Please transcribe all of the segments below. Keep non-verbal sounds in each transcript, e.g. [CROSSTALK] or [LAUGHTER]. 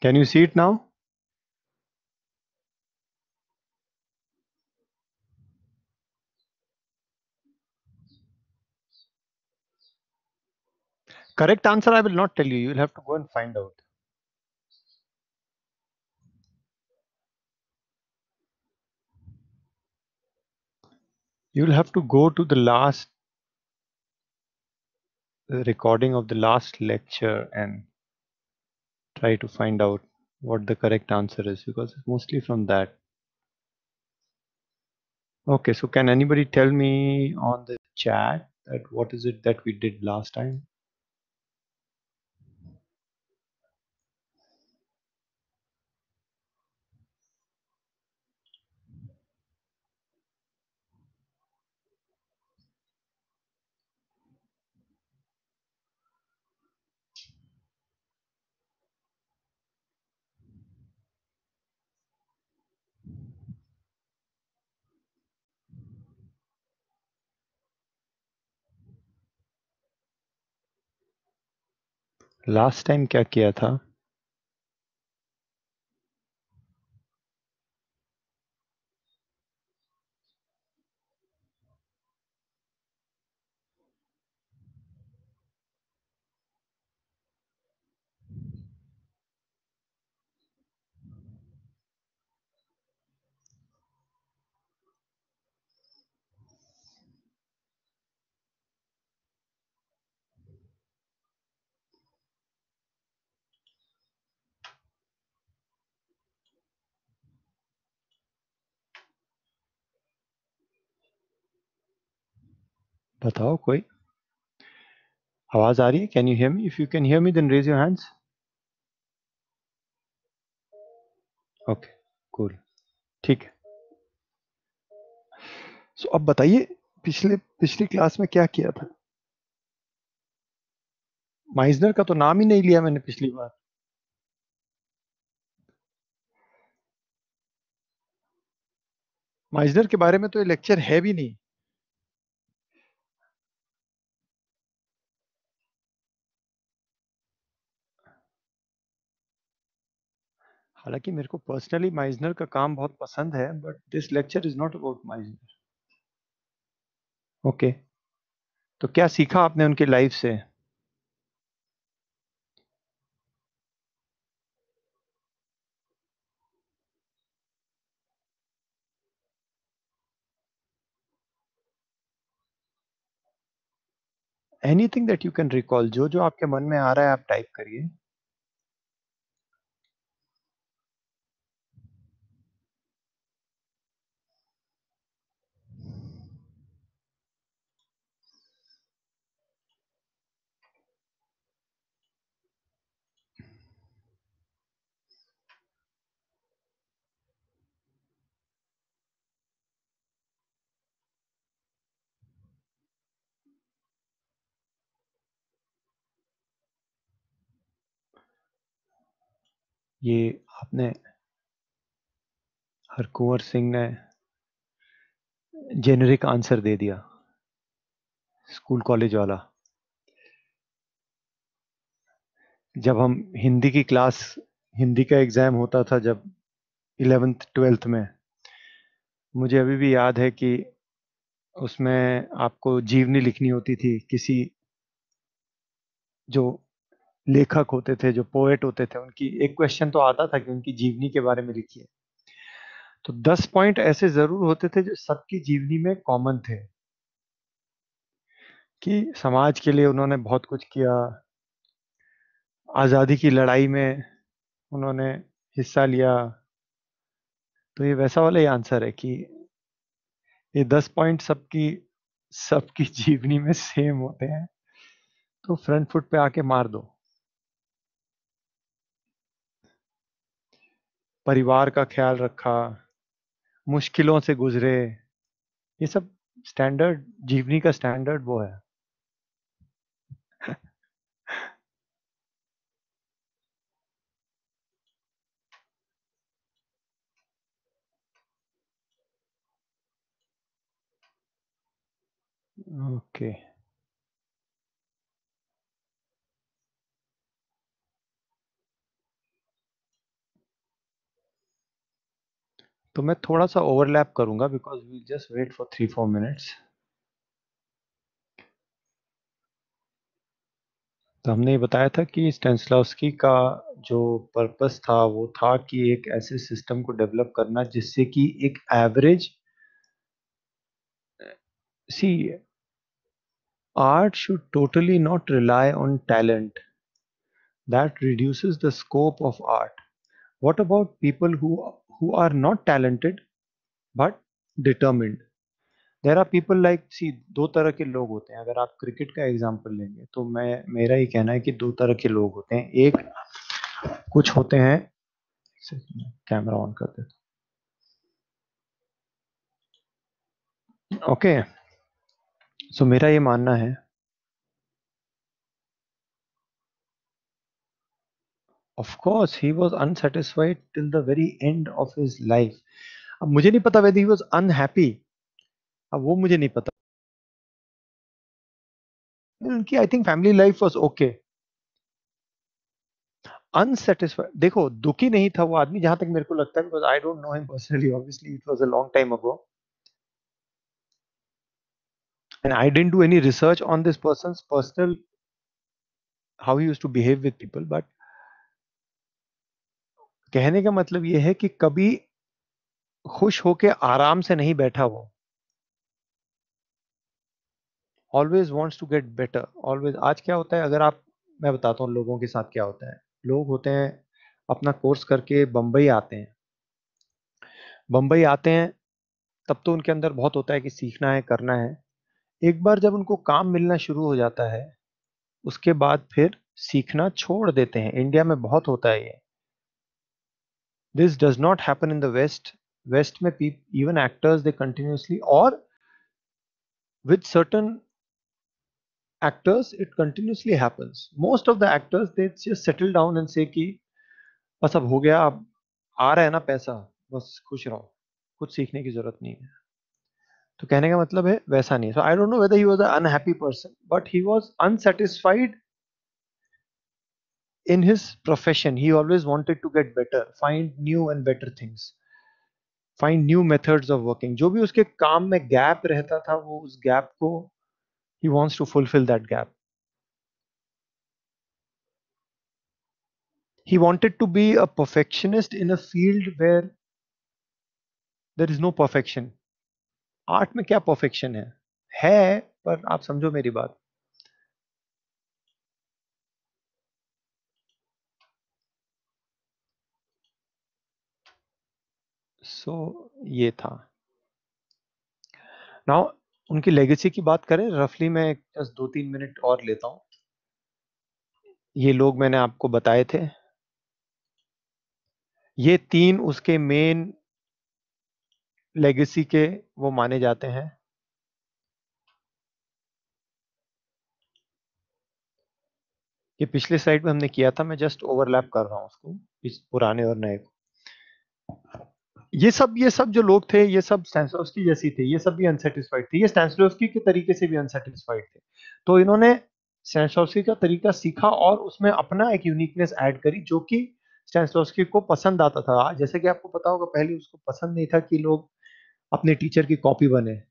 Can you see it now? Correct answer I will not tell you. You will have to go and find out. You will have to go to the last recording of the last lecture and try to find out what the correct answer is because it's mostly from that. Okay, so can anybody tell me on the chat that what is it that we did last time? Last time क्या किया था? बताओ कोई। आवाज़ आ रही है? Can you hear me if you can hear me then raise your hands okay cool ठीक है। सो अब बताइए, पिछले, पिछली क्लास में क्या किया था? माइजनर का तो नाम ही नहीं लिया मैंने पिछली बार। माइजनर के बारे में तो ये लेक्चर है भी नहीं। हालाँकि मेरे को पर्सनली माइजनर का काम बहुत पसंद है but this lecture is not about Meisner okay तो क्या सीखा आपने उनके लाइफ से? Anything that you can recall जो जो आपके मन में आ रहा है, आप टाइप करिए। ये आपने हरकुंवर सिंह ने जेनरिक आंसर दे दिया स्कूल कॉलेज वाला। जब हम हिंदी की क्लास हिंदी का एग्ज़ाम होता था जब इलेवेंथ ट्वेल्थ में, मुझे अभी भी याद है कि उसमें आपको जीवनी लिखनी होती थी, किसी जो लेखक होते थे, जो पोएट होते थे, उनकी एक क्वेश्चन तो आता था कि उनकी जीवनी के बारे में लिखिए तो दस पॉइंट ऐसे ज़रूर होते थे जो सबकी जीवनी में कॉमन थे। कि समाज के लिए उन्होंने बहुत कुछ किया, आज़ादी की लड़ाई में उन्होंने हिस्सा लिया। तो ये वैसा वाला ही आंसर है कि ये दस पॉइंट सबकी सबकी [LAUGHS] जीवनी में सेम होते हैं। तो फ्रंट फुट पे आके मार दो। परिवार का ख्याल रखा, मुश्किलों से गुजरे, ये सब स्टैंडर्ड जीवनी का स्टैंडर्ड वो है। [LAUGHS] ओके तो मैं थोड़ा सा ओवरलैप करूँगा because we just wait for three four minutes तो हमने ये बताया था कि स्टेंसलॉस्की का जो पर्पस था, वो था कि एक ऐसे सिस्टम को डेवलप करना जिससे कि एक एवरेज सी art should totally not rely on talent. That reduces the scope of art. What about people who who are not talented, but determined. There are people like सी दो तरह के लोग होते हैं। अगर आप क्रिकेट का एग्जांपल लेंगे तो मैं, मेरा ही कहना है कि दो तरह के लोग होते हैं। एक, कुछ होते हैं कैमरा ऑन कर देता ओके सो मेरा ये मानना है of course he was unsatisfied till the very end of his life अब मुझे नहीं पता whether he was unhappy अब वो मुझे नहीं पता उनकी I think family life was okay unsatisfied देखो दुखी नहीं था वो आदमी जहां तक मेरे को लगता है because I don't know him personally obviously it was a long time ago and i didn't do any research on this person's personal how he used to behave with people but कहने का मतलब यह है कि कभी खुश होके आराम से नहीं बैठा वो। Always wants to get better always आज क्या होता है? अगर आप, मैं बताता हूँ लोगों के साथ क्या होता है। लोग होते हैं, अपना कोर्स करके बम्बई आते हैं। बम्बई आते हैं, तब तो उनके अंदर बहुत होता है कि सीखना है, करना है। एक बार जब उनको काम मिलना शुरू हो जाता है, उसके बाद फिर सीखना छोड़ देते हैं। इंडिया में बहुत होता है ये। This does not happen in the West West में इवन एक्टर्स दे कंटिन्यूसली और with certain actors, it continuously happens. Most of the actors, they just settle down and say कि बस अब हो गया, अब आ रहा है ना पैसा, बस खुश रहो, कुछ सीखने की ज़रूरत नहीं है. तो कहने का मतलब है, वैसा नहीं so I don't know whether he was a unhappy person but he was unsatisfied in his profession he always wanted to get better find new and better things find new methods of working जो भी उसके काम में gap रहता था वो उस gap को he wants to fulfill that gap he wanted to be a perfectionist in a field where there is no perfection art में क्या परफेक्शन है है पर आप समझो मेरी बात सो so, ये था। नाउ उनकी लेगेसी की बात करें रफली मैं बस दो तीन मिनट और लेता हूँ। ये लोग मैंने आपको बताए थे। ये तीन उसके मेन लेगेसी के वो माने जाते हैं। ये पिछले साइड में हमने किया था मैं जस्ट ओवरलैप कर रहा हूँ उसको पुराने और नए को। ये सब ये सब जो लोग थे, ये सब स्टैंसलोवस्की जैसी थे, ये सब भी अनसेटिस्फाइड थे। ये स्टैंसलोवस्की के तरीके से भी अनसेटिस्फाइड थे। तो इन्होंने स्टैंसलोवस्की का तरीका सीखा और उसमें अपना एक यूनिकनेस ऐड करी जो कि स्टैंसलोवस्की को पसंद आता था। जैसे कि आपको पता होगा, पहले उसको पसंद नहीं था कि लोग अपने टीचर की कॉपी बने।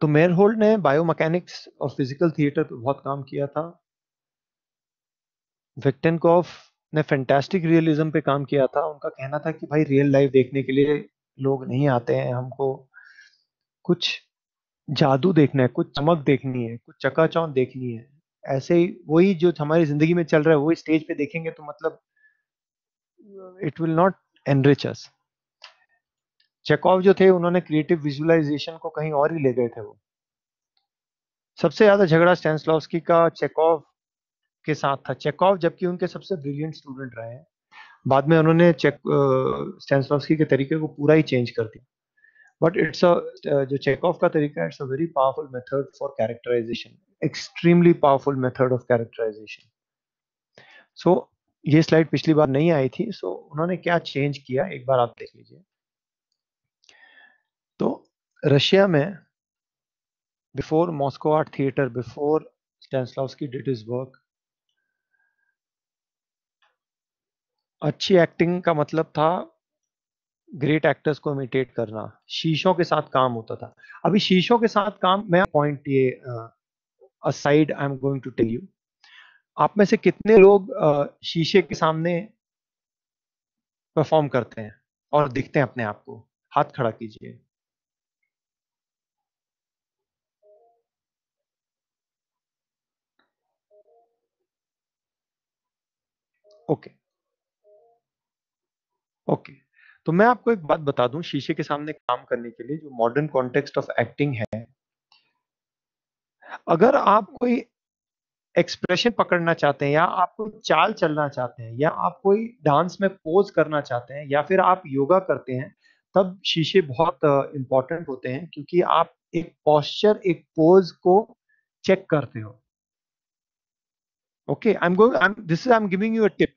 तो मेयरहोल्ड ने बायो बायोमैकेनिक्स और फ़िज़िकल थिएटर पर बहुत काम किया था। विक्टेनकॉफ ने फैंटास्टिक रियलिज्म पे काम किया था। उनका कहना था कि भाई रियल लाइफ देखने के लिए लोग नहीं आते हैं। हमको कुछ जादू देखना है, कुछ चमक देखनी है, कुछ चकाचौंध देखनी है। ऐसे ही वही जो हमारी ज़िंदगी में चल रहा है, वही स्टेज पे देखेंगे तो मतलब it will not enrich us Chekhov जो थे, उन्होंने क्रिएटिव विजुअलाइजेशन को कहीं और ही ले गए थे वो। सबसे ज़्यादा झगड़ा स्टैंसलॉवस्की का चेकॉव के साथ था। चेकॉव जबकि उनके सबसे ब्रिलियंट स्टूडेंट रहे हैं। बाद में उन्होंने चेक के तरीके को पूरा ही चेंज कर दिया। बट इट्स अ, जो चेकऑफ का तरीका it's a very powerful method for characterisation extremely powerful method of characterisation so ये स्लाइड पिछली बार नहीं आई थी सो so उन्होंने क्या चेंज किया, एक बार आप देख लीजिए। तो रशिया में before Moscow Art Theatre before Stanislavski did his work अच्छी एक्टिंग का मतलब था ग्रेट एक्टर्स को इमिटेट करना। शीशों के साथ काम होता था। अभी शीशों के साथ काम मैं पॉइंट ये aside I am going to tell you आप में से कितने लोग uh, शीशे के सामने परफॉर्म करते हैं और दिखते हैं अपने आप को? हाथ खड़ा कीजिए। Okay okay. तो मैं आपको एक बात बता दूँ, शीशे के सामने काम करने के लिए जो मॉडर्न कॉन्टेक्स्ट ऑफ़ एक्टिंग है, अगर आप कोई एक्सप्रेशन पकड़ना चाहते हैं या आप कोई चाल चलना चाहते हैं या आप कोई डांस में पोज करना चाहते हैं या फिर आप योगा करते हैं, तब शीशे बहुत इंपॉर्टेंट होते हैं क्योंकि आप एक पॉस्चर एक पोज को चेक करते हो। Okay I am going this I am giving you a tip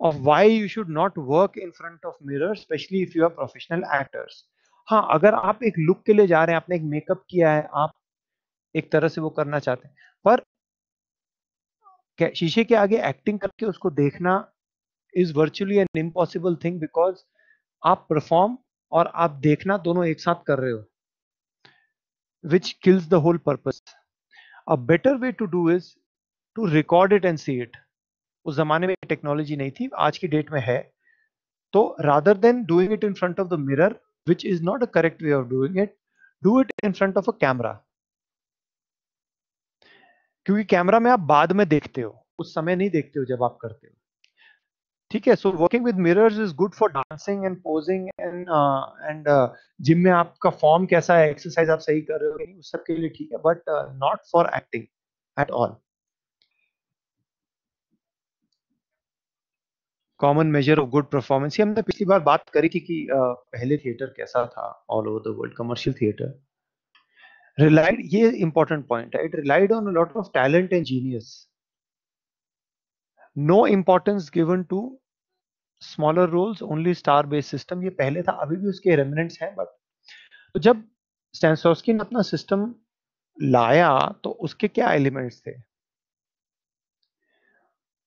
of why you should not work in front of mirror especially if you are professional actors. हाँ अगर आप एक लुक के लिए जा रहे हैं, आपने एक मेकअप किया है, आप एक तरह से वो करना चाहते हैं, पर शीशे के आगे एक्टिंग करके उसको देखना is virtually an impossible thing because आप परफॉर्म और आप देखना दोनों एक साथ कर रहे हो which kills the whole purpose a better way to do is to record it and see it उस जमाने में टेक्नोलॉजी नहीं थी, आज की डेट में है। तो rather than doing it in front of the mirror which is not a correct way of doing it do it in front of a camera क्योंकि कैमरा में आप बाद में देखते हो, उस समय नहीं देखते हो जब आप करते हो। ठीक है so working with mirrors is good for dancing and posing and and gym में आपका फॉर्म कैसा है एक्सरसाइज आप सही कर रहे हो, उस सब के लिए ठीक है but not for acting at all common measure of good performance ये हमने पिछली बार बात करी थी कि पहले थिएटर कैसा था all over the world commercial theatre relied ये इंपॉर्टेंट पॉइंट है it relied on lot of talent and genius no importance given to smaller roles only star based system ये पहले था, अभी भी उसके रेमिनेंट्स हैं बट तो जब स्टैंसोस्की ने अपना सिस्टम लाया तो उसके क्या एलिमेंट्स थे?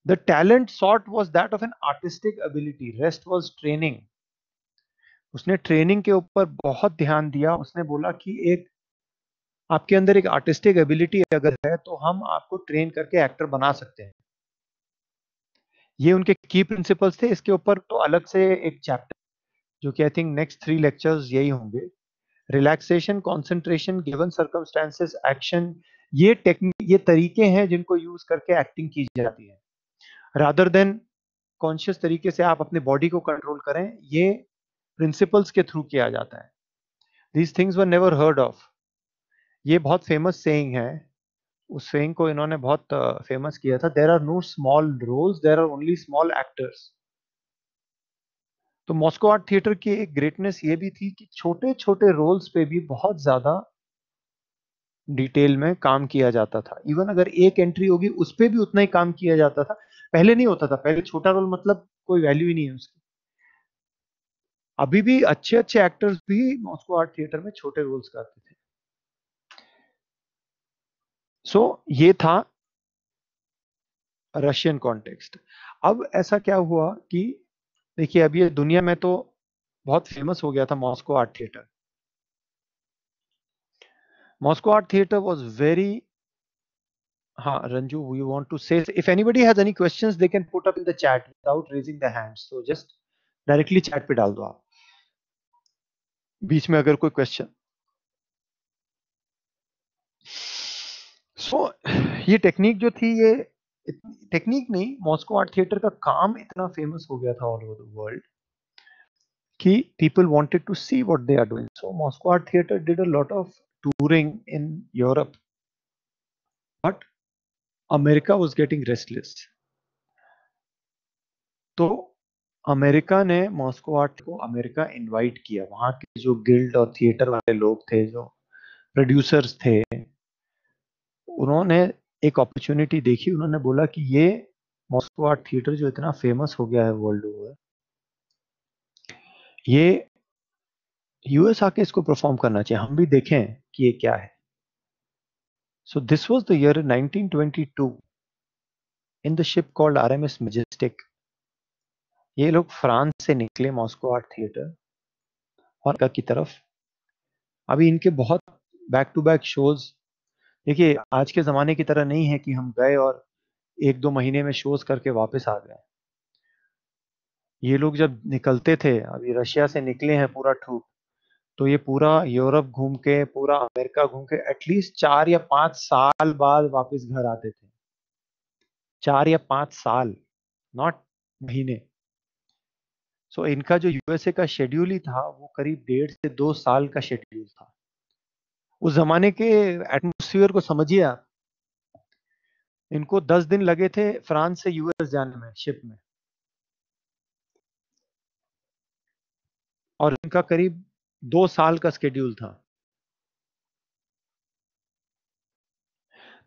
The talent sought was that of an artistic ability. Rest was training. उसने ट्रेनिंग के ऊपर बहुत ध्यान दिया। उसने बोला कि एक, आपके अंदर एक आर्टिस्टिक एबिलिटी अगर है तो हम आपको ट्रेन करके एक्टर बना सकते हैं। ये उनके की प्रिंसिपल्स थे। इसके ऊपर तो अलग से एक चैप्टर जो कि I think next three lectures यही होंगे। Relaxation concentration given circumstances action ये टेक्निक ये तरीके हैं जिनको यूज़ करके एक्टिंग की जाती है। रादर देन कॉन्शियस तरीके से आप अपने बॉडी को कंट्रोल करें, ये प्रिंसिपल्स के थ्रू किया जाता है। These things were never heard of ये बहुत फ़ेमस सेइंग है। उस सेइंग को इन्होंने बहुत फ़ेमस किया था। There are no small roles there are only small actors तो मॉस्को आर्ट थिएटर की एक ग्रेटनेस ये भी थी कि छोटे छोटे रोल्स पे भी बहुत ज़्यादा डिटेल में काम किया जाता था। इवन अगर एक एंट्री होगी उस पर भी उतना ही काम किया जाता था। पहले नहीं होता था। पहले छोटा रोल मतलब कोई वैल्यू ही नहीं है उसकी। अभी भी अच्छे अच्छे एक्टर्स भी मॉस्को आर्ट थिएटर में छोटे रोल्स करते थे। सो so, ये था रशियन कॉन्टेक्स्ट अब ऐसा क्या हुआ कि देखिए अभी ये दुनिया में तो बहुत फ़ेमस हो गया था Moscow Art Theatre Moscow Art Theatre was very हाँ Ranju we want to say if anybody has any questions they can put up in the chat without raising the hands so just directly chat पे डाल दो आप बीच में अगर कोई सो so, ये technique जो थी ये टेक्निक नहीं मॉस्को आर्ट थिएटर का काम इतना फ़ेमस हो गया था ऑल ओवर द वर्ल्ड कि people wanted to see what they are doing so Moscow Art Theatre did a lot of touring in Europe but America was getting restless तो America ने Moscow Art को America invite किया। वहाँ के जो guild और theatre वाले लोग थे, जो प्रोड्यूसर्स थे, उन्होंने एक अपॉर्चुनिटी देखी। उन्होंने बोला कि ये मॉस्को आर्ट थिएटर जो इतना फ़ेमस हो गया है वर्ल्ड ओवर ये यूएस आके इसको परफॉर्म करना चाहिए। हम भी देखें। कि ये क्या है? So this was the year 1922 in the ship called RMS Majestic. ये लोग फ्रांस से निकले मॉस्को आर्ट थिएटर और की तरफ़। अभी इनके बहुत बैक टू बैक शोज़ देखिए, आज के ज़माने की तरह नहीं है कि हम गए और एक दो महीने में शोज़ करके वापस आ गए। ये लोग जब निकलते थे, अभी रशिया से निकले हैं पूरा ठूक तो ये पूरा यूरोप घूम के पूरा अमेरिका घूम के एटलीस्ट चार या पाँच साल बाद वापस घर आते थे। चार या पाँच साल नॉट महीने। सो so, इनका जो यूएसए का शेड्यूल ही था वो करीब डेढ़ से दो साल का शेड्यूल था। उस जमाने के एटमोसफियर को समझिए आप। इनको दस दिन लगे थे फ्रांस से यूएस जाने में शिप में। और इनका करीब दो साल का स्केड्यूल था।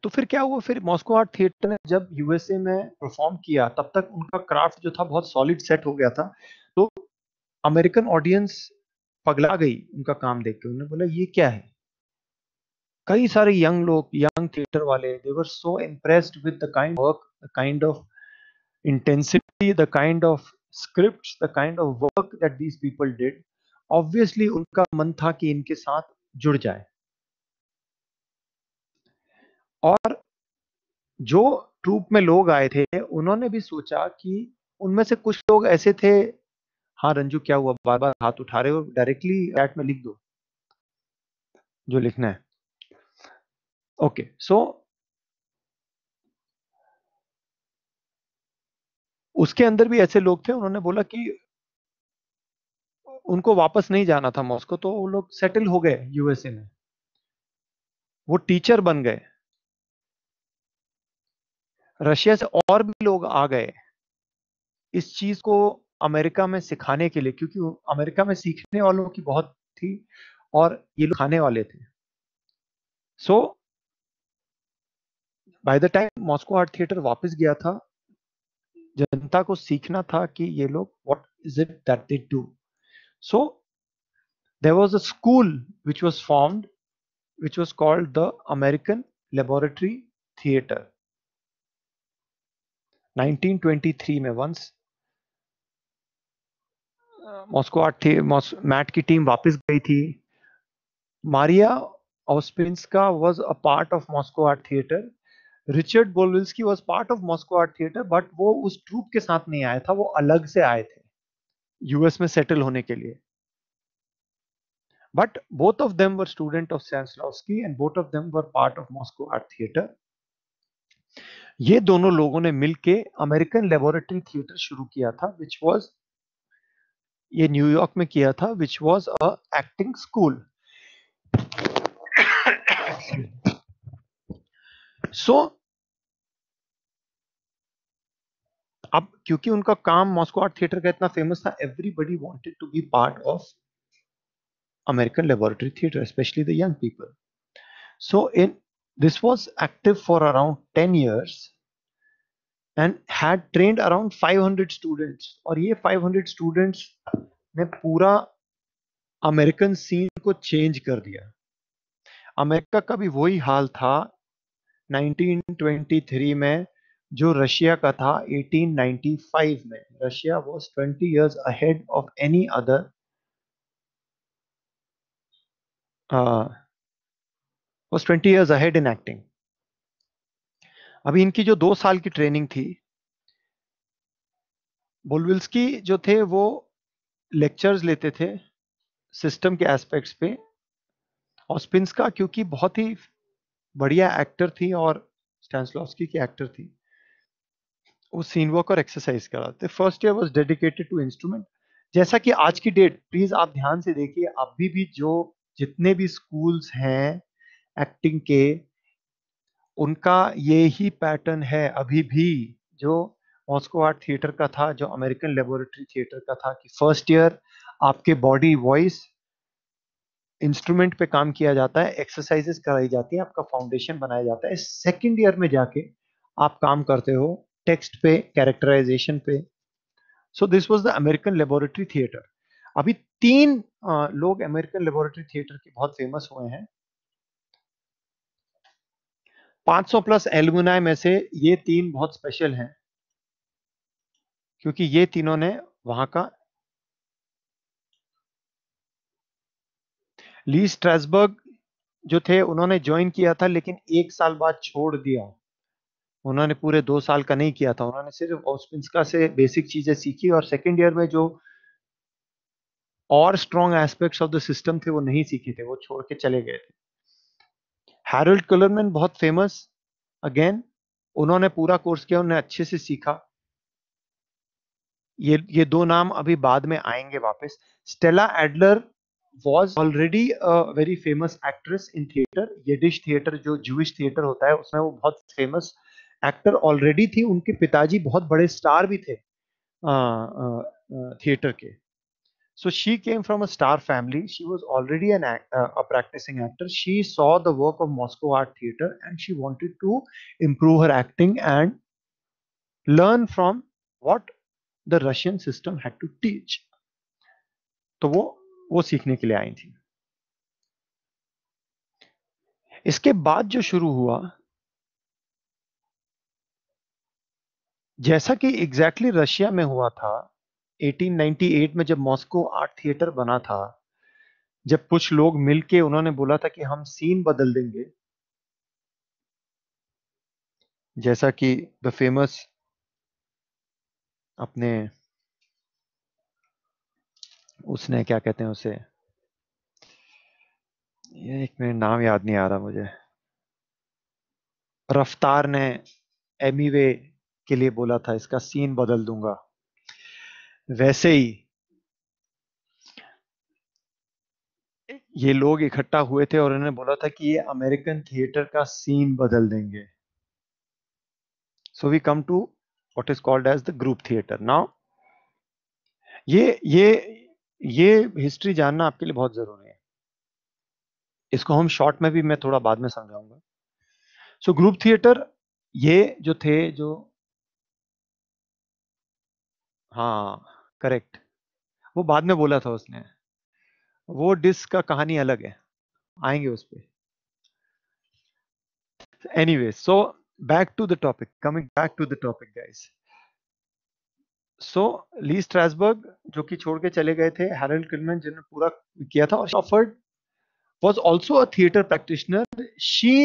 तो फिर क्या हुआ? फिर मॉस्को आर्ट थिएटर ने जब यूएसए में परफॉर्म किया, तब तक उनका क्राफ्ट जो था बहुत सॉलिड सेट हो गया था। तो अमेरिकन ऑडियंस पगला गई उनका काम देख के। उन्होंने बोला, ये क्या है? कई सारे यंग लोग यंग थिएटर वाले they were so impressed with the kind work the kind of intensity the kind of script the kind of work that these people did obviously उनका मन था कि इनके साथ जुड़ जाए। और जो ट्रूप में लोग आए थे, उन्होंने भी सोचा कि उनमें से कुछ लोग ऐसे थे हाँ रंजू, क्या हुआ? बार बार हाथ उठा रहे हो? डायरेक्टली चैट में लिख दो, जो लिखना है। ओके सो उसके अंदर भी ऐसे लोग थे, उन्होंने बोला कि उनको वापस नहीं जाना था मॉस्को तो वो लोग सेटल हो गए यूएसए में। वो टीचर बन गए। रशिया से और भी लोग आ गए इस चीज़ को अमेरिका में सिखाने के लिए, क्योंकि अमेरिका में सीखने वालों की बहुत थी और ये लोग खाने वाले थे। So by the time Moscow Art Theatre वापस गया था, जनता को सीखना था कि ये लोग what is it that they do so there was a school which was formed which was called the American Laboratory Theatre 1923 में वंस मॉस्को आर्ट थी मैट की टीम वापस गई थी। Maria Ouspenskaya was a part of Moscow Art Theatre Richard Boleslavsky was part of Moscow Art Theatre but वो उस troop के साथ नहीं आया था, वो अलग से आए थे। यूएस में सेटल होने के लिए। But both of them were student of Stanislavski and both of them were part of Moscow Art Theatre ये दोनों लोगों ने मिलके अमेरिकन लेबोरेटरी थिएटर शुरू किया था विच वॉज़ ये न्यूयॉर्क में किया था which was a acting school so अब क्योंकि उनका काम मॉस्को आर्ट थिएटर का इतना फ़ेमस था everybody wanted to be part of American Laboratory Theatre specially the young people so in this was active for around 10 years and had trained around 500 students. और ये 500 students ने पूरा American scene को change कर दिया। America का भी वही हाल था 1923 में जो रशिया का था 1895 में। Russia was 20 years ahead of any other was 20 years ahead in acting अभी इनकी जो दो साल की ट्रेनिंग थी, बुलविल्सकी जो थे वो लेक्चर्स लेते थे सिस्टम के एस्पेक्ट्स पे, और स्पिंस का क्योंकि बहुत ही बढ़िया एक्टर थी और स्टैंसलॉस्की की एक्टर थी। वो सीन वर्क और एक्सरसाइज कराते first year was dedicated to instrument जैसा कि आज की डेट प्लीज़ आप ध्यान से देखिए, अभी भी जो जितने भी स्कूल्स हैं एक्टिंग के, उनका ये ही पैटर्न है अभी भी जो मॉस्को आर्ट थिएटर का था, जो अमेरिकन लेबोरेटरी थिएटर का था कि फ़र्स्ट ईयर आपके बॉडी वॉइस इंस्ट्रूमेंट पे काम किया जाता है एक्सरसाइजेस कराई जाती है, आपका फाउंडेशन बनाया जाता है। सेकेंड ईयर में जाके आप काम करते हो टेक्स्ट पे कैरेक्टराइजेशन पे। So this was the American Laboratory Theatre अभी तीन आ, लोग अमेरिकन लेबोरेटरी थिएटर के बहुत फ़ेमस हुए हैं। 500 प्लस एल्यूमिनाई में से ये तीन बहुत स्पेशल हैं क्योंकि ये तीनों ने वहाँ का ली स्ट्रेसबर्ग जो थे उन्होंने ज्वाइन किया था लेकिन एक साल बाद छोड़ दिया। उन्होंने पूरे दो साल का नहीं किया था। उन्होंने सिर्फ़ ओस्पिंस्का से बेसिक चीज़ें सीखी और सेकेंड ईयर में जो और strong aspects of the system थे, वो नहीं सीखे थे, वो छोड़ के चले गए थे। हैरोल्ड कलरमैन बहुत फ़ेमस अगेन उन्होंने पूरा कोर्स किया उन्होंने अच्छे से सीखा। ये ये दो नाम अभी बाद में आएँगे वापस। Stella Adler was already very famous actress in theatre Yiddish theatre जो जूश थिएटर होता है, उसमें वो बहुत फ़ेमस एक्टर ऑलरेडी थी, उनके पिताजी बहुत बड़े स्टार भी थे थिएटर के। So she came from a star family she was already an a practising actor she saw the work of Moscow Art Theatre and she wanted to improve her acting and learn from what the Russian system had to teach तो वो वो सीखने के लिए आई थी। इसके बाद जो शुरू हुआ जैसा कि एग्जैक्टली exactly रशिया में हुआ था 1898 में जब मॉस्को आर्ट थिएटर बना था, जब कुछ लोग मिलके उन्होंने बोला था कि हम सीन बदल देंगे, जैसा कि द फ़ेमस अपने, उसने क्या कहते हैं उसे? ये एक मिनट नाम याद नहीं आ रहा मुझे। रफ्तार ने एमीवे के लिए बोला था, इसका सीन बदल दूँगा। वैसे ही ये लोग इकट्ठा हुए थे और उन्होंने बोला था कि ये अमेरिकन थिएटर का सीन बदल देंगे। So we come to what is called as the Group Theatre now ये ये ये हिस्ट्री जानना आपके लिए बहुत ज़रूरी है। इसको हम शॉर्ट में भी मैं थोड़ा बाद में समझाऊँगा। सो ग्रुप थिएटर ये जो थे, जो हाँ करेक्ट वो बाद में बोला था उसने। वो डिस्क का कहानी अलग है। आएँगे उस पर anyway so back to the topic coming back to the topic guys so Lee Strasberg जो कि छोड़ के चले गए थे हैरल्ड किलमैन जिन्होंने पूरा किया था और Crawford was also a theatre practitioner she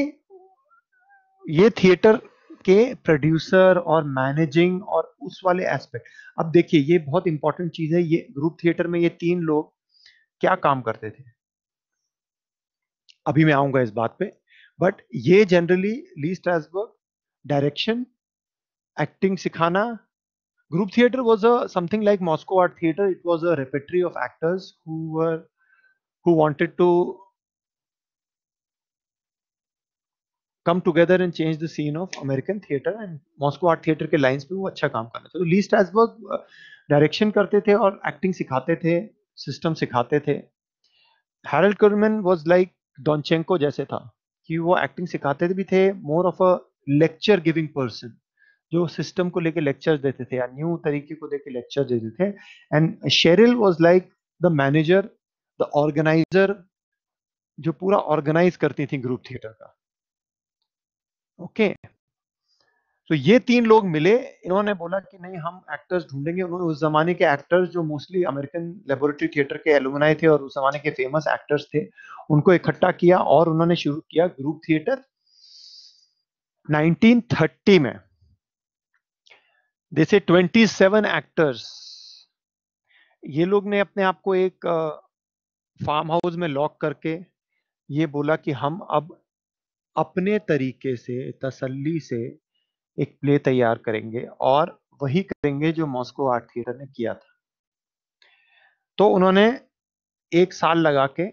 ये थिएटर के प्रोड्यूसर और मैनेजिंग और उस वाले एस्पेक्ट अब देखिए, ये बहुत इंपॉर्टेंट चीज़ है, ये ग्रुप थिएटर में ये तीन लोग क्या काम करते थे? अभी मैं आऊँगा इस बात पे। बट ये generally Lee Strasberg direction acting सिखाना Group Theatre was a something like Moscow Art Theatre it was a repertory of actors who were who wanted to come together and change the scene of American theater and Moscow Art Theater के lines पे वो अच्छा काम कर रहे थे। तो ली Strasberg direction करते थे और एक्टिंग सिखाते थे सिस्टम सिखाते थे। Harold Clurman was like Danchenko जैसे था कि वो एक्टिंग सिखाते भी थे more of a lecture giving person जो सिस्टम को लेके लेक्चर देते थे या न्यू तरीके को देके लेक्चर देते थे। And Cheryl was like the manager the organiser जो पूरा ऑर्गेनाइज करती थी ग्रुप थिएटर का। ओके। तो ये तीन लोग मिले, इन्होंने बोला कि नहीं, हम एक्टर्स ढूंढेंगे। उन्होंने उस जमाने के एक्टर्स जो मोस्टली अमेरिकन लेबोरेटरी थिएटर के एलुमनाई थे और उस जमाने के फ़ेमस एक्टर्स थे, उनको इकट्ठा किया और उन्होंने शुरू किया ग्रुप थिएटर 1930 में। जैसे 27 एक्टर्स ये लोग ने अपने आप को एक फार्म हाउस में लॉक करके ये बोला कि हम अब अपने तरीके से, तसल्ली से एक प्ले तैयार करेंगे और वही करेंगे जो मॉस्को आर्ट थिएटर ने किया था। तो उन्होंने एक साल लगा के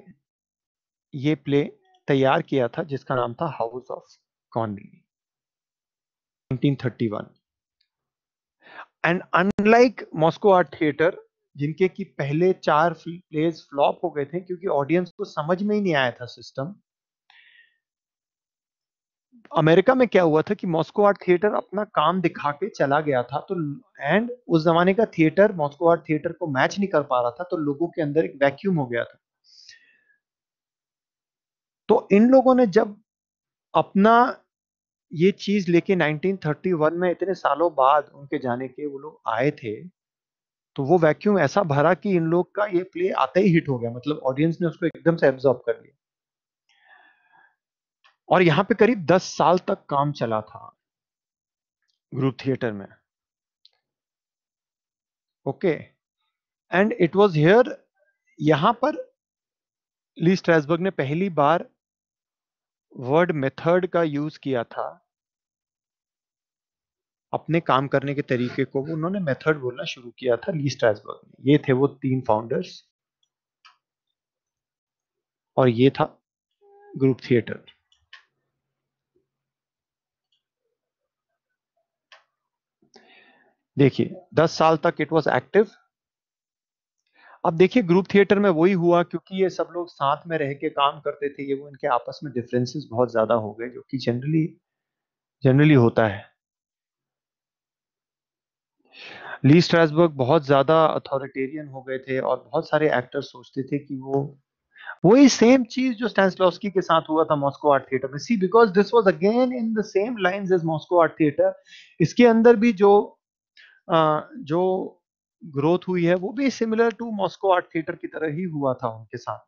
ये प्ले तैयार किया था जिसका नाम था House of Connelly 1931 and unlike Moscow Art Theatre जिनके की पहले चार प्लेज फ्लॉप हो गए थे क्योंकि ऑडियंस को समझ में ही नहीं आया था सिस्टम अमेरिका में क्या हुआ था कि मॉस्को आर्ट थिएटर अपना काम दिखा के चला गया था तो एंड उस जमाने का थिएटर, मॉस्को आर्ट थिएटर को मैच नहीं कर पा रहा था तो लोगों के अंदर एक वैक्यूम हो गया था। तो इन लोगों ने जब अपना ये चीज़ लेके 1931 में इतने सालों बाद उनके जाने के वो लोग आए थे तो वो वैक्यूम ऐसा भरा कि इन लोग का ये प्ले आते ही हिट हो गया मतलब ऑडियंस ने उसको एकदम से एब्जॉर्ब कर लिया। और यहाँ पे करीब दस साल तक काम चला था ग्रुप थिएटर में। Okay and it was here यहाँ पर ली स्ट्रेसबर्ग ने पहली बार वर्ड मेथड का यूज़ किया था अपने काम करने के तरीके को। उन्होंने मेथड बोलना शुरू किया था ली स्ट्रेसबर्ग ने। ये थे वो तीन फाउंडर्स और ये था ग्रुप थिएटर देखिए, दस साल तक इट वॉज़ एक्टिव अब देखिए ग्रुप थिएटर में वही हुआ क्योंकि ये सब लोग साथ में रह के काम करते थे, ये वो इनके आपस में डिफरेंसेस बहुत ज़्यादा हो गए, जो कि जनरली जनरली होता है। ली स्ट्रासबर्ग बहुत ज़्यादा अथॉरिटेरियन हो गए थे और बहुत सारे एक्टर्स सोचते थे कि वो, वही सेम चीज़ जो स्टैंसलॉस्की के साथ हुआ था मॉस्को आर्ट थिएटर में। See because this was again in the same lines as Moscow Art Theatre इसके अंदर भी जो जो ग्रोथ हुई है, वो भी similar to Moscow Art Theatre की तरह ही हुआ था उनके साथ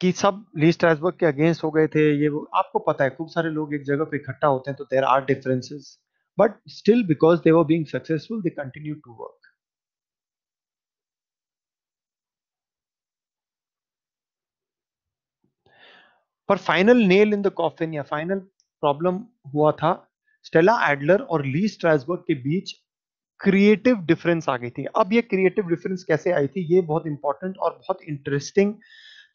कि सब ली स्ट्रासबर्ग के अगेंस्ट हो गए थे, ये वो, आपको पता है, खूब सारे लोग एक जगह पे इकट्ठा होते हैं तो there are differences but still because they were being successful they continue to work पर final nail in the coffin या फाइनल प्रॉब्लम हुआ था स्टेला एडलर और ली स्ट्रासबर्ग के बीच क्रिएटिव डिफरेंस आ गई थी। अब ये क्रिएटिव डिफरेंस कैसे आई थी, ये बहुत इंपॉर्टेंट और बहुत इंटरेस्टिंग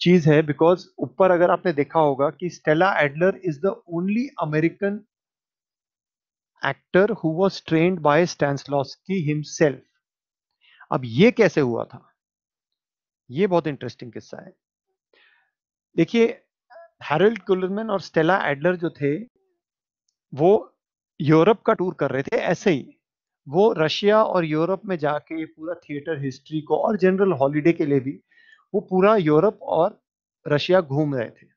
चीज़ है बिकॉज़ ऊपर अगर आपने देखा होगा कि Stella Adler is the only American actor who was trained by Stanislavski himself अब ये कैसे हुआ था? ये बहुत इंटरेस्टिंग किस्सा है। देखिए हैरल्ड कुलरमैन और स्टेला एडलर जो थे, वो यूरोप का टूर कर रहे थे, ऐसे ही। वो रशिया और यूरोप में जाके पूरा थिएटर हिस्ट्री को और जनरल हॉलीडे के लिए भी वो पूरा यूरोप और रशिया घूम रहे थे।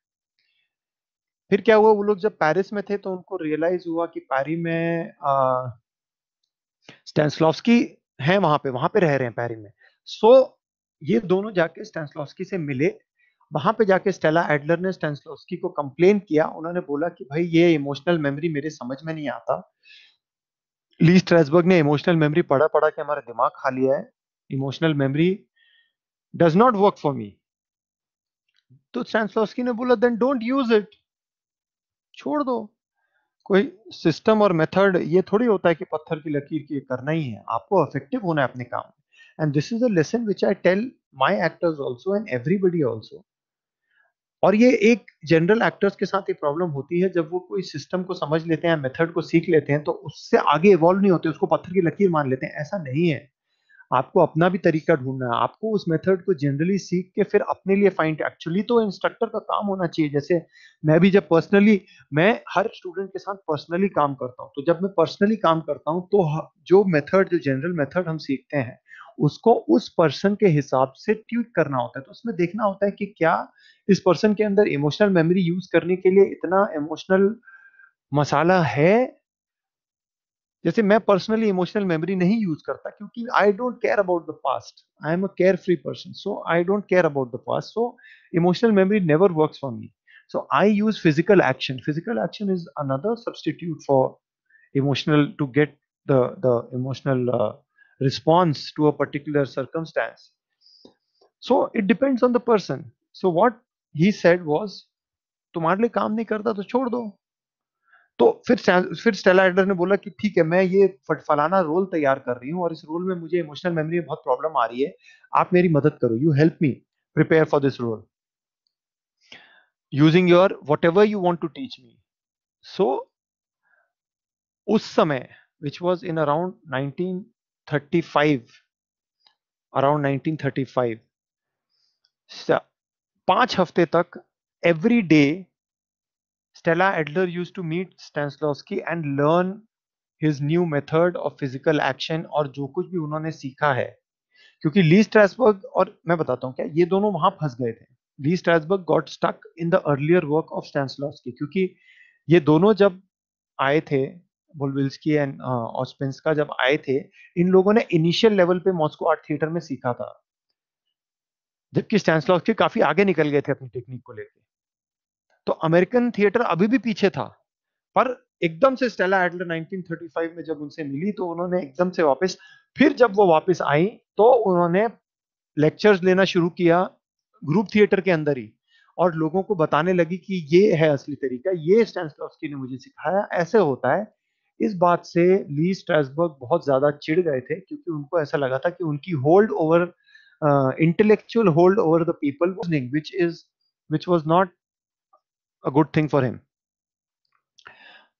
फिर क्या हुआ, वो लोग जब पेरिस में थे तो उनको रियलाइज़ हुआ कि पैरी में स्टेंसलॉफ्सकी है वहाँ पे वहाँ पे रह रहे हैं पैरी में। सो ये दोनों जाके स्टेंसलॉफ्सकी से मिले। वहाँ पे जाके स्टेला एडलर ने स्टेंसलोस्की को कंप्लेन किया। उन्होंने बोला कि भाई, ये इमोशनल मेमोरी मेरे समझ में नहीं आता। ली स्ट्रेसबर्ग ने इमोशनल मेमोरी पढ़ा पढ़ा के हमारा दिमाग खा लिया है। Emotional memory does not work for me तो स्टेंसलोस्की ने बोला देन डोंट यूज़ इट छोड़ दो। कोई सिस्टम और मेथड ये थोड़ी होता है कि पत्थर की लकीर की करना ही है। आपको इफ़ेक्टिव होना है अपने काम and this is a lesson which I tell my actors also and everybody also और ये एक जनरल एक्टर्स के साथ ये प्रॉब्लम होती है, जब वो कोई सिस्टम को समझ लेते हैं मेथड को सीख लेते हैं तो उससे आगे इवॉल्व नहीं होते, उसको पत्थर की लकीर मान लेते हैं। ऐसा नहीं है। आपको अपना भी तरीका ढूंढना है। आपको उस मेथड को जनरली सीख के फिर अपने लिए फाइंड एक्चुअली तो इंस्ट्रक्टर का काम होना चाहिए। जैसे मैं भी जब पर्सनली मैं हर स्टूडेंट के साथ पर्सनली काम करता हूँ तो जब मैं पर्सनली काम करता हूँ तो जो मेथड जो जनरल मेथड हम सीखते हैं उसको उस पर्सन के हिसाब से ट्यूट करना होता है। तो उसमें देखना होता है कि क्या इस पर्सन के अंदर इमोशनल मेमोरी यूज़ करने के लिए इतना इमोशनल मसाला है? जैसे मैं पर्सनली इमोशनल मेमोरी नहीं यूज़ करता क्योंकि I don't care about the past I am a care free person so I don't care about the past so emotional memory never works for me so I use physical action physical action is another substitute for emotional to get emotional uh, response to a particular circumstance. So, it depends on the person. So, what he said was तुम्हारे लिए काम नहीं करता तो छोड़ दो. तो फिर फिर स्टेला एडलर ने बोला कि, ठीक है, मैं ये फलाना रोल तैयार कर रही हूँ और इस रोल में मुझे इमोशनल मेमोरी में बहुत प्रॉब्लम आ रही है। आप मेरी मदद करो। You help me prepare for this role using your whatever you want to teach me so उस समय which was in around 1935 around 1935 पाँच हफ़्ते तक every day Stella Adler use to meet Stanislavski and learn his new method of physical action और जो कुछ भी उन्होंने सीखा है। क्योंकि ली स्ट्रेसबर्ग और मैं बताता हूँ क्या, ये दोनों वहाँ फंस गए थे। Lee Strasberg got stuck in the earlier work of Stanislavski क्योंकि ये दोनों जब आए थे बोलविल्सकी एंड ऑस्पेंस्का जब आए थे, इन लोगों ने इनिशियल लेवल पे मॉस्को आर्ट थिएटर में सीखा था। जबकि स्टैंसलॉस्की काफ़ी आगे निकल गए थे अपनी टेक्निक को लेकर तो अमेरिकन थिएटर अभी भी पीछे था, पर एकदम से स्टेला एडलर 1935 में जब उनसे मिली तो उन्होंने एकदम से वापस, फिर जब वो वापस आई तो उन्होंने लेक्चर्स लेना शुरू किया ग्रुप थिएटर के अंदर ही, और लोगों को बताने लगी कि ये है असली तरीका, ये स्टैंसलॉस्की ने मुझे सिखाया, ऐसे होता है। इस बात से ली स्ट्रेसबर्ग बहुत ज़्यादा चिढ़ गए थे, क्योंकि उनको ऐसा लगा था कि उनकी hold over intellectual hold over the people which is which was not a good thing for him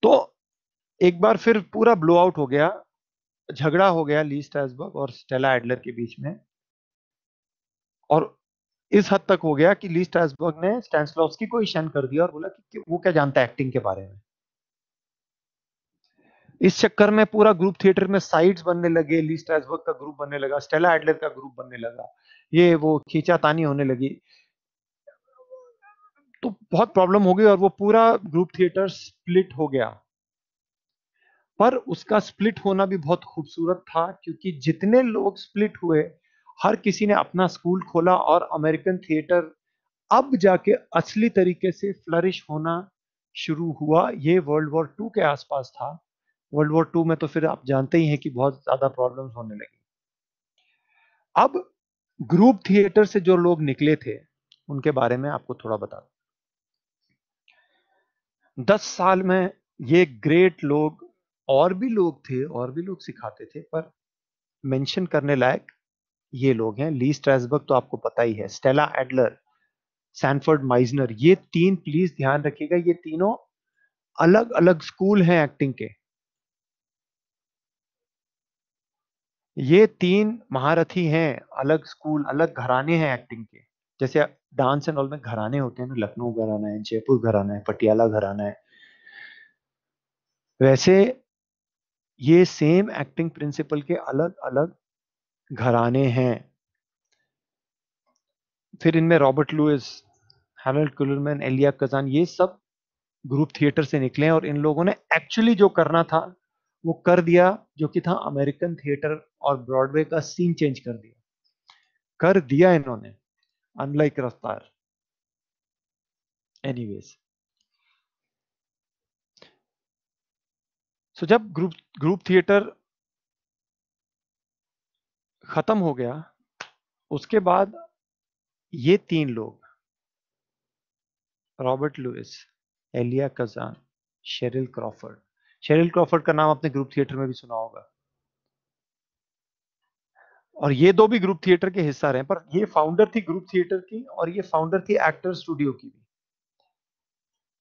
तो एक बार फिर पूरा ब्लो आउट हो गया, झगड़ा हो गया ली स्ट्रेसबर्ग और स्टेला एडलर के बीच में। और इस हद तक हो गया कि ली स्ट्रेसबर्ग ने स्टैंसलॉस्की को ही शन कर दिया और बोला कि वो क्या जानता है एक्टिंग के बारे में। इस चक्कर में पूरा ग्रुप थिएटर में साइड्स बनने लगे ली स्ट्रेसबर्ग का ग्रुप बनने लगा स्टेला एडलर का ग्रुप बनने लगा। ये वो खींचातानी होने लगी। तो बहुत प्रॉब्लम हो गई और वो पूरा ग्रुप थिएटर स्प्लिट हो गया। पर उसका स्प्लिट होना भी बहुत खूबसूरत था, क्योंकि जितने लोग स्प्लिट हुए, हर किसी ने अपना स्कूल खोला और अमेरिकन थिएटर अब जाके असली तरीके से फ्लरिश होना शुरू हुआ। ये वर्ल्ड वॉर टू के आसपास था। वर्ल्ड वॉर टू में तो फिर आप जानते ही हैं कि बहुत ज़्यादा प्रॉब्लम्स होने लगी। अब ग्रुप थिएटर से जो लोग निकले थे, उनके बारे में आपको थोड़ा बता दस साल में ये ग्रेट लोग और भी लोग थे, और भी लोग सिखाते थे, पर मेंशन करने लायक ये लोग हैं। ली स्ट्रेसबर्ग तो आपको पता ही है स्टेला एडलर सैनफर्ड माइजनर ये तीन प्लीज़ ध्यान रखिएगा, ये तीनों अलग अलग स्कूल हैं एक्टिंग के। ये तीन महारथी हैं, अलग स्कूल, अलग घराने हैं एक्टिंग के। जैसे डांस एंड ऑल में घराने होते हैं ना, लखनऊ घराना है, जयपुर घराना है, पटियाला घराना है। वैसे ये सेम एक्टिंग प्रिंसिपल के अलग अलग घराने हैं। फिर इनमें Robert Lewis Harold Clurman Elia Kazan ये सब ग्रुप थिएटर से निकले और इन लोगों ने एक्चुअली जो करना था वो कर दिया जो कि था अमेरिकन थिएटर और ब्रॉडवे का सीन चेंज कर दिया। कर दिया इन्होंने अनलाइक रफ्तार एनीवेज सो जब ग्रुप ग्रुप थिएटर खत्म हो गया, उसके बाद ये तीन लोग Robert Lewis Elia Kazan Cheryl Crawford Cheryl Crawford का नाम आपने ग्रुप थिएटर में भी सुना होगा। और ये दो भी ग्रुप थिएटर के हिस्सा रहे पर ये फाउंडर थी ग्रुप थिएटर की और ये फाउंडर थी एक्टर स्टूडियो की भी।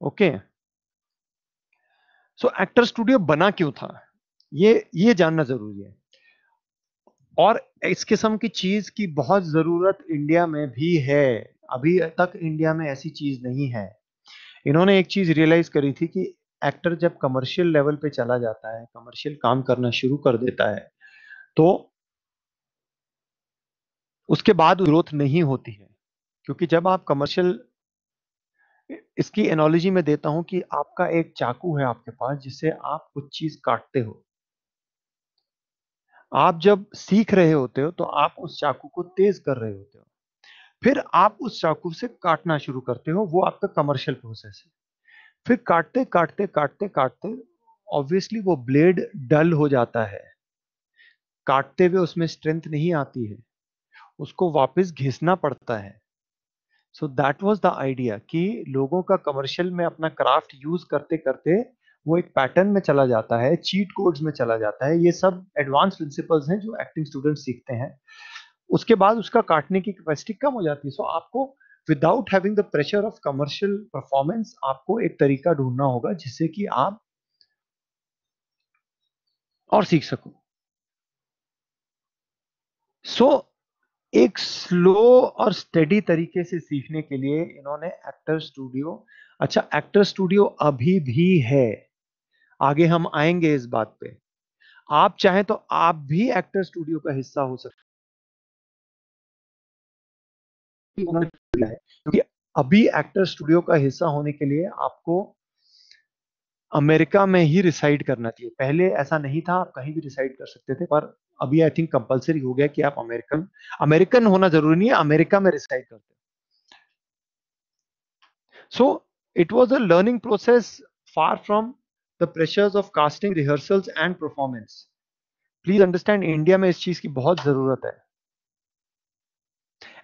ओके सो एक्टर स्टूडियो बना क्यों था? ये ये जानना ज़रूरी है। और इस किस्म की चीज़ की बहुत ज़रूरत इंडिया में भी है। अभी तक इंडिया में ऐसी चीज़ नहीं है। इन्होंने एक चीज़ रियलाइज़ करी थी कि एक्टर जब कमर्शियल लेवल पे चला जाता है कमर्शियल काम करना शुरू कर देता है तो उसके बाद ग्रोथ नहीं होती है। क्योंकि जब आप कमर्शियल इसकी एनोलॉजी में देता हूँ कि आपका एक चाकू है आपके पास जिससे आप कुछ चीज़ काटते हो। आप जब सीख रहे होते हो तो आप उस चाकू को तेज कर रहे होते हो। फिर आप उस चाकू से काटना शुरू करते हो, वो आपका कमर्शियल प्रोसेस है। फिर काटते काटते काटते काटते ऑब्वियसली वो ब्लेड डल हो जाता है। काटते हुए उसमें स्ट्रेंथ नहीं आती है। उसको वापस घिसना पड़ता है। So that was the idea कि लोगों का कमर्शियल में अपना क्राफ्ट यूज़ करते करते वो एक पैटर्न में चला जाता है चीट कोड्स में चला जाता है। ये सब एडवांस प्रिंसिपल्स हैं जो एक्टिंग स्टूडेंट सीखते हैं। उसके बाद उसका काटने की कैपेसिटी कम हो जाती है। सो so, आपको without having the pressure of commercial performance आपको एक तरीका ढूंढना होगा जिससे कि आप और सीख सको। सो so, एक स्लो और स्टडी तरीके से सीखने के लिए इन्होंने एक्टर स्टूडियो अच्छा एक्टर स्टूडियो अभी भी है। आगे हम आएँगे इस बात पे। आप चाहें तो आप भी एक्टर स्टूडियो का हिस्सा हो सकते क्योंकि अभी एक्टर स्टूडियो का हिस्सा होने के लिए आपको अमेरिका में ही रिसाइड करना चाहिए। पहले ऐसा नहीं था, आप कहीं भी रिसाइड कर सकते थे, पर अभी आई थिंक कंपलसरी हो गया कि आप अमेरिकन अमेरिकन होना ज़रूरी नहीं है, अमेरिका में रिसाइड करते so it was a learning process far from the pressures of casting rehearsals and performance please understand India में इस चीज़ की बहुत ज़रूरत है।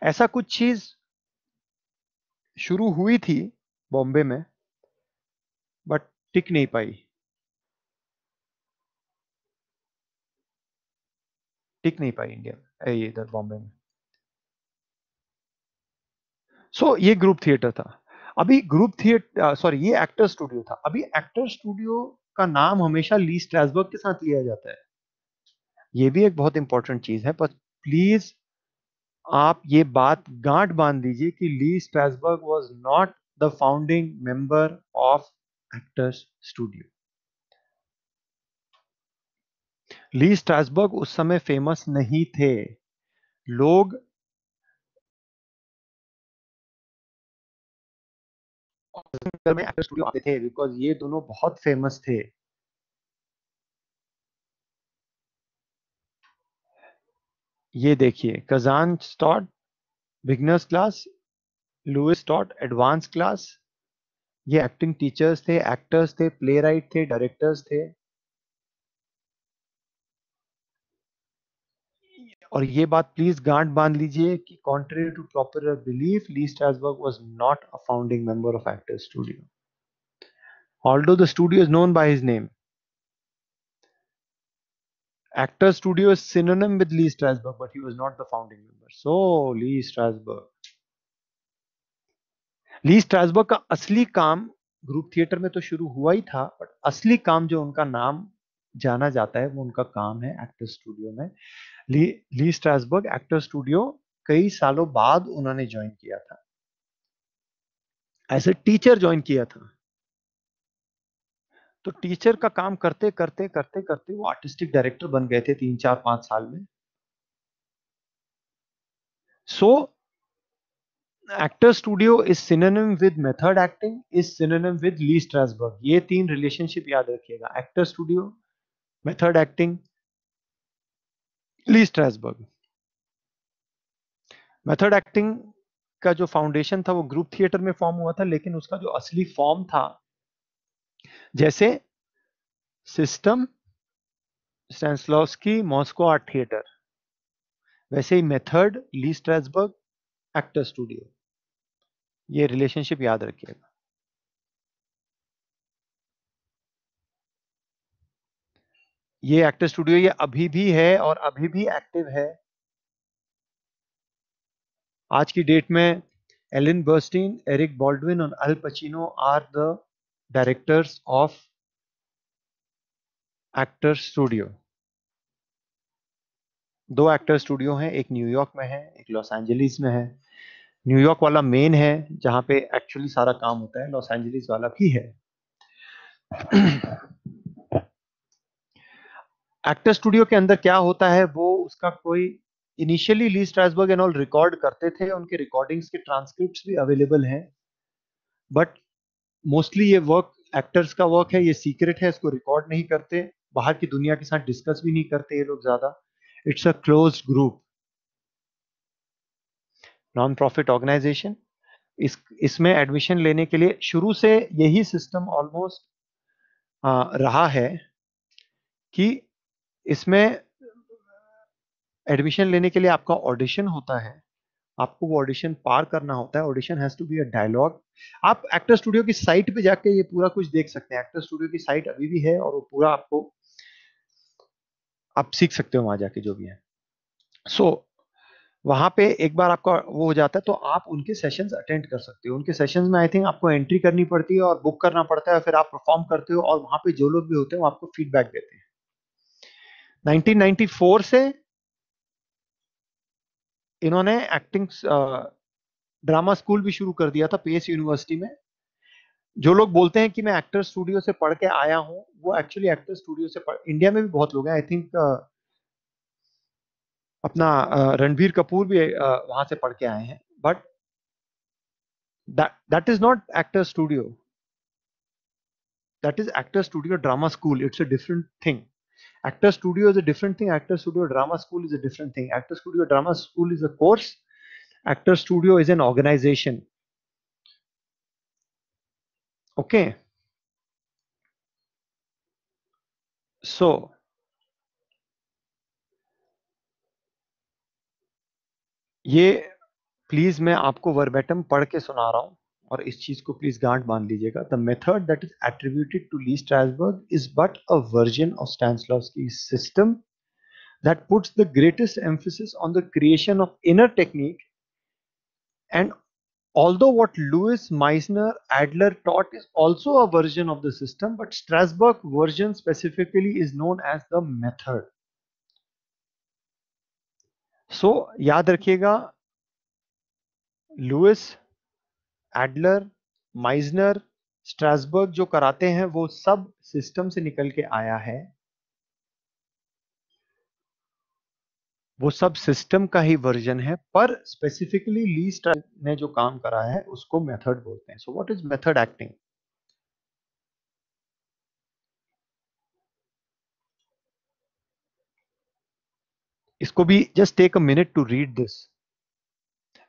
ऐसा कुछ चीज़ शुरू हुई थी बॉम्बे में बट टिक नहीं पाई। टिक नहीं पाई इंडिया ये इधर बॉम्बे में। सो so, ये ग्रुप थिएटर था। अभी ग्रुप थिएटर सॉरी ये एक्टर स्टूडियो था। अभी एक्टर स्टूडियो का नाम हमेशा ली स्ट्रैसबर्ग के साथ लिया जाता है। ये भी एक बहुत इंपॉर्टेंट चीज़ है पर प्लीज़ आप ये बात गांठ बाँध दीजिए कि Lee Strasberg was not the founding member of actors studio Lee Strasberg उस समय फ़ेमस नहीं थे। लोग में एक्टर स्टूडियो आते थे बिकॉज़ ये दोनों बहुत फ़ेमस थे। ये देखिए Kazan taught beginners class Lewis taught advance class ये एक्टिंग टीचर्स थे एक्टर्स थे प्ले थे डायरेक्टर्स थे। और ये बात प्लीज़ गांठ बाँध लीजिए कि contrary to proper belief Lee Strasberg was not a founding member of actor studio although the studio is known by his name actor studio is synonym with lee strasberg, but he was not the founding member. So, lee strasberg. Lee Strasberg का असली काम group theatre में तो शुरू हुआ ही था but असली काम जो उनका नाम जाना जाता है, वो उनका काम है एक्टर स्टूडियो में। Lee Lee Strasberg actor studio कई सालों बाद उन्होंने ज्वाइन किया था। एज ए टीचर ज्वाइन किया था। तो टीचर का काम करते करते करते करते वो आर्टिस्टिक डायरेक्टर बन गए थे तीन, चार, पाँच साल में। So actor studio is synonym with method acting is synonym with Lee Strasberg ये तीन रिलेशनशिप याद रखिएगा। Actor studio method acting Lee Strasberg method acting का जो फाउंडेशन था वो ग्रुप थिएटर में फॉर्म हुआ था, लेकिन उसका जो असली फॉर्म था जैसे system Stanislavski Moscow Art Theatre, वैसे ही method Lee Strasberg, actor studio. ये रिलेशनशिप याद रखिएगा। ये एक्टर स्टूडियो ये अभी भी है और अभी भी एक्टिव है। आज की डेट में एलिन बर्स्टीन एरिक बॉल्डविन और Al Pacino are the directors of actor studio दो एक्टर स्टूडियो हैं, एक न्यूयॉर्क में है, एक लॉस एंजलिस में है। न्यूयॉर्क वाला मेन है, जहाँ पे एक्चुअली सारा काम होता है लॉस एंजलिस वाला भी है। एक्टर स्टूडियो के अंदर क्या होता है, वो उसका कोई initially Lee Strasberg and all record करते थे, उनके रिकॉर्डिंग्स के ट्रांसक्रिप्ट भी अवेलेबल हैं। बट मोस्टली ये वर्क एक्टर्स का वर्क है, ये सीक्रेट है, इसको रिकॉर्ड नहीं करते, बाहर की दुनिया के साथ डिस्कस भी नहीं करते ये लोग ज़्यादा। It's a close group non profit organisation इस, इसमें एडमिशन लेने के लिए शुरू से यही सिस्टम ऑलमोस्ट रहा है कि इसमें एडमिशन लेने के लिए आपका ऑडिशन होता है। आपको वो ऑडिशन पार करना होता है audition has to be a dialogue आप एक्टर स्टूडियो की साइट पे जाके ये पूरा कुछ देख सकते हैं। एक्टर स्टूडियो की साइट अभी भी है और वो पूरा आपको आप सीख सकते हो वहाँ जाके जो भी है। सो so, वहाँ पे एक बार आपका वो हो जाता है तो आप उनके सेशंस अटेंड कर सकते हो। उनके सेशंस में आई थिंक आपको एंट्री करनी पड़ती है और बुक करना पड़ता है फिर आप परफॉर्म करते हो और वहाँ पे जो लोग भी होते हैं वो आपको फीडबैक देते हैं। 1994 से इन्होंने एक्टिंग ड्रामा स्कूल भी शुरू कर दिया था पेस यूनिवर्सिटी में। जो लोग बोलते हैं कि मैं एक्टर स्टूडियो से पढ़ के आया हूँ, वो एक्चुअली एक्टर स्टूडियो से पढ़ इंडिया में भी बहुत लोग हैं। आई थिंक अपना रणबीर कपूर भी वहाँ से पढ़ के आए हैं। But that is not actor studio that is actor studio drama school. It's a different thing. Actor studio is a different thing actor studio drama school is a different thing actor studio drama school is a course actor studio is an organization okay so ये please मैं आपको verbatim पढ़ के सुना रहा हूँ और इस चीज़ को प्लीज़ गांठ बाँध लीजिएगा। The method that is attributed to Lee Strasberg is but a version of Stanislavski की system that puts the greatest emphasis on the creation of inner technique and although what Lewis Meisner Adler taught is also a version of the system but Strasberg version specifically is known as the method so याद रखिएगा Louis Adler, Meissner, Strasbourg जो कराते हैं, वो सब system से निकल के आया है। वो सब सिस्टम का ही वर्जन है, पर स्पेसिफिकली लीस्ट ने जो काम करा है, उसको मेथड बोलते हैं। So what is method acting इसको भी just take a minute to read this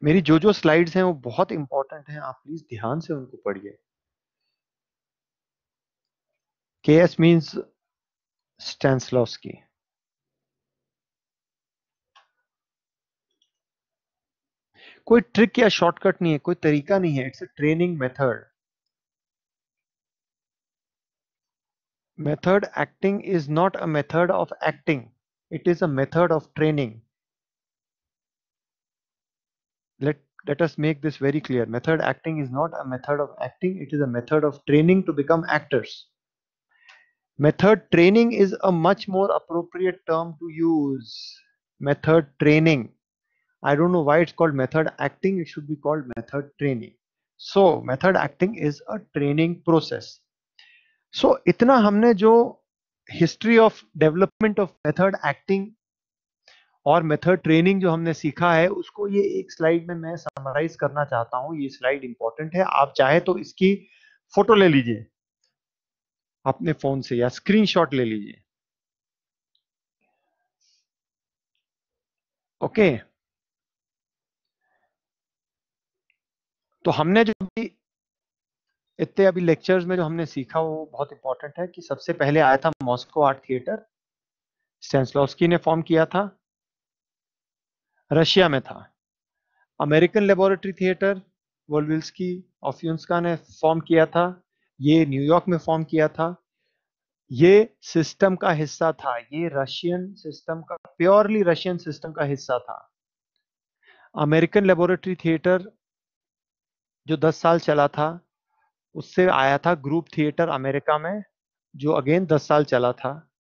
मेरी जो जो स्लाइड्स हैं वो बहुत इंपॉर्टेंट हैं, आप प्लीज़ ध्यान से उनको पढ़िए। के एस मीन्स स्टैंसलॉस्की कोई ट्रिक या शॉर्टकट नहीं है, कोई तरीका नहीं है it's a training method method acting is not a method of acting it is a method of training let let us make this very clear. Method acting is not a method of acting. It is a method of training to become actors. Method training is a much more appropriate term to use. Method training. I don't know why it's called method acting. It should be called method training. So method acting is a training process. So itna humne jo history of development of method acting और method training जो हमने सीखा है, उसको ये एक slide में मैं समराइज करना चाहता हूँ। ये स्लाइड इंपॉर्टेंट है। आप चाहे तो इसकी फ़ोटो ले लीजिए। अपने फ़ोन से या स्क्रीनशॉट ले लीजिए। ओके तो हमने जो भी इतने अभी लेक्चर्स में जो हमने सीखा, वो बहुत इंपॉर्टेंट है कि सबसे पहले आया था मॉस्को आर्ट थिएटर स्टेंसलॉस्की ने फॉर्म किया था। रशिया में था। American laboratory theatre, Boleslavsky, Ouspenskaya ने फॉर्म किया था। ये न्यूयॉर्क में फॉर्म किया था। ये सिस्टम का हिस्सा था। ये रशियन सिस्टम का, प्योरली रशियन सिस्टम का हिस्सा था। अमेरिकन लेबोरेटरी थिएटर जो 10 साल चला था, उससे आया था ग्रुप थिएटर अमेरिका में, जो अगेन 10 साल चला था।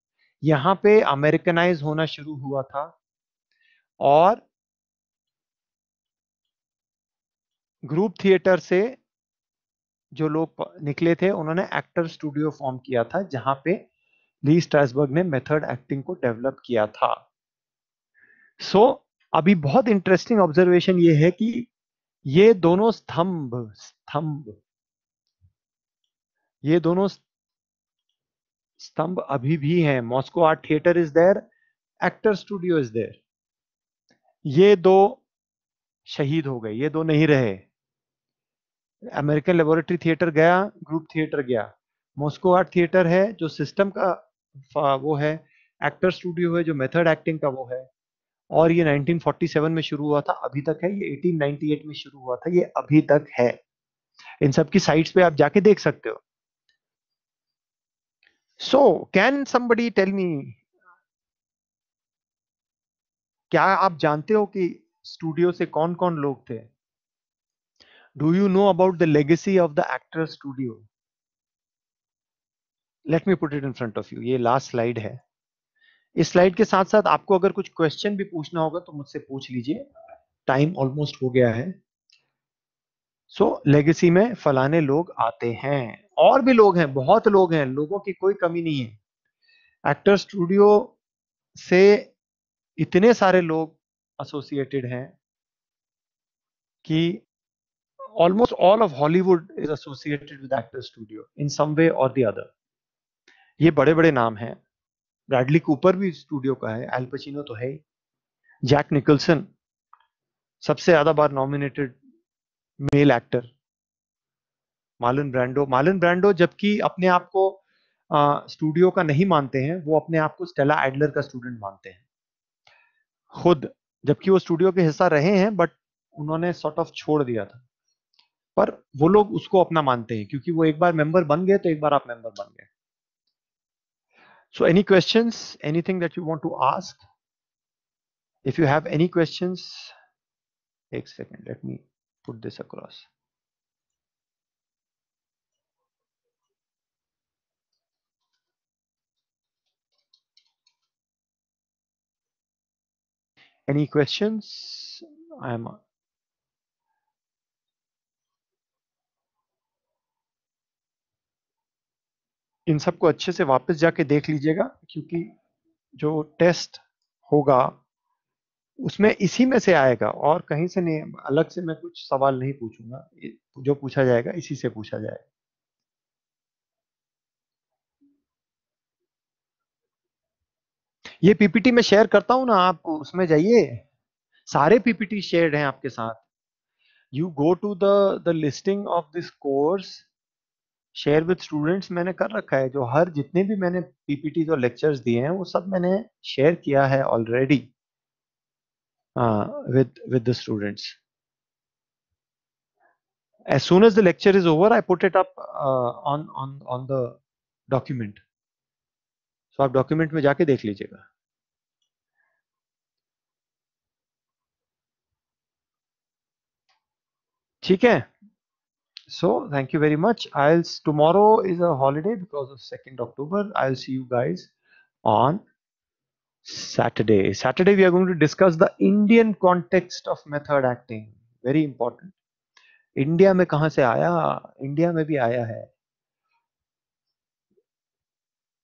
यहाँ पे अमेरिकनाइज होना शुरू हुआ था। और ग्रुप थिएटर से जो लोग निकले थे उन्होंने एक्टर स्टूडियो फॉर्म किया था जहाँ पे ली स्ट्रासबर्ग ने मेथड एक्टिंग को डेवलप किया था। सो so, अभी बहुत इंटरेस्टिंग ऑब्जर्वेशन ये है कि ये दोनों स्तंभ स्तंभ ये दोनों स्तंभ अभी भी हैं। Moscow Art Theatre is there actor studio is there ये दो शहीद हो गए ये दो नहीं रहे। अमेरिकन लेबोरेटरी थिएटर गया, ग्रुप थिएटर गया। मॉस्को आर्ट थिएटर है, जो सिस्टम का वो है, एक्टर स्टूडियो है, जो मेथड एक्टिंग का वो है। और ये 1947 में शुरू हुआ था, अभी तक है, ये 1898 में शुरू हुआ था, ये अभी तक है। इन सब की साइट्स पे आप जाके देख सकते हो। So can somebody tell me क्या आप जानते हो कि स्टूडियो से कौन कौन लोग थे? Do you know about the legacy of the actor studio? Let me put it in front of you. ये लास्ट स्लाइड है। इस स्लाइड के साथ साथ आपको अगर कुछ क्वेश्चन भी पूछना होगा तो मुझसे पूछ लीजिए। टाइम ऑलमोस्ट हो गया है। सो so, लेगेसी में फलाने लोग आते हैं। और भी लोग हैं बहुत लोग हैं। लोगों की कोई कमी नहीं है। एक्टर स्टूडियो से इतने सारे लोग एसोसिएटेड हैं कि almost all of Hollywood is associated with Actors Studio in some way or the other. ये बड़े बड़े नाम हैं। ब्रैडली कूपर भी स्टूडियो का है एल पचिनो तो है जैक निकलसन सबसे ज़्यादा बार nominated male actor Marlon Brando Marlon Brando जबकि अपने आप को स्टूडियो का नहीं मानते हैं, वो अपने आप को स्टेला एडलर का स्टूडेंट मानते हैं। खुद, जबकि वो स्टूडियो के हिस्सा रहे हैं बट उन्होंने सॉर्ट ऑफ़ छोड़ दिया था। पर वो लोग उसको अपना मानते हैं, क्योंकि वो एक बार मेंबर बन गए तो एक बार आप मेंबर बन गए। So any questions anything that you want to ask if you have any questions एक second let me put this across Any questions? I'm इन सबको अच्छे से वापस जाके देख लीजिएगा, क्योंकि जो टेस्ट होगा, उसमें इसी में से आएगा और कहीं से नहीं, अलग से मैं कुछ सवाल नहीं पूछूँगा। जो पूछा जाएगा, इसी से पूछा जाएगा। ये पीपीटी में शेयर करता हूँ ना, आप उसमें जाइए। सारे पीपीटी शेयर हैं आपके साथ। You go to the listing of this course share with students मैंने कर रखा है जो हर जितने भी मैंने पीपीटी और लेक्चर्स दिए हैं वो सब मैंने शेयर किया है already with with the students as soon as the lecture is over i put it up uh, on on on the document. आप डॉक्यूमेंट में जाके देख लीजिएगा। ठीक है? so thank you very much i'll tomorrow is a holiday because of 2nd october i'll see you guys on saturday saturday we are going to discuss the indian context of method acting very important India में कहां से आया India में भी आया है